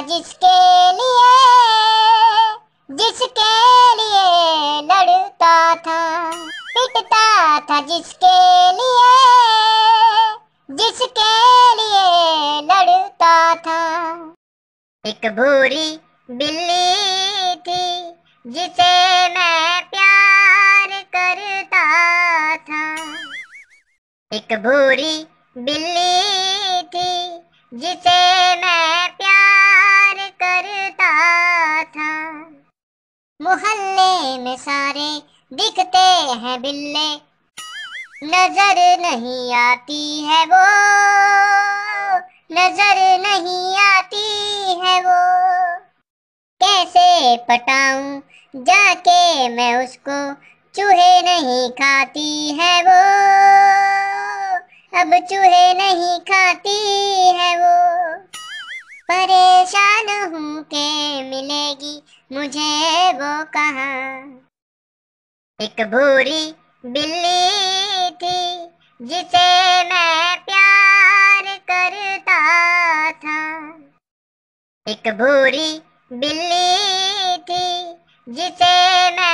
जिसके लिए जिसके लिए लड़ता था, पिटता था जिसके लिए जिसके लिए लड़ता था। एक भूरी बिल्ली थी, जिसे मैं प्यार करता था। एक भूरी बिल्ली थी, जिसे मैं मोहल्ले में सारे दिखते हैं बिल्ले। नज़र नहीं आती है वो। नज़र नहीं आती है वो। कैसे पटाऊं जाके मैं उसको? चूहे नहीं खाती है वो। अब चूहे नहीं खाती के मिलेगी मुझे वो कहा। एक भूरी बिल्ली थी जिसे मैं प्यार करता था। एक भूरी बिल्ली थी जिसे मैं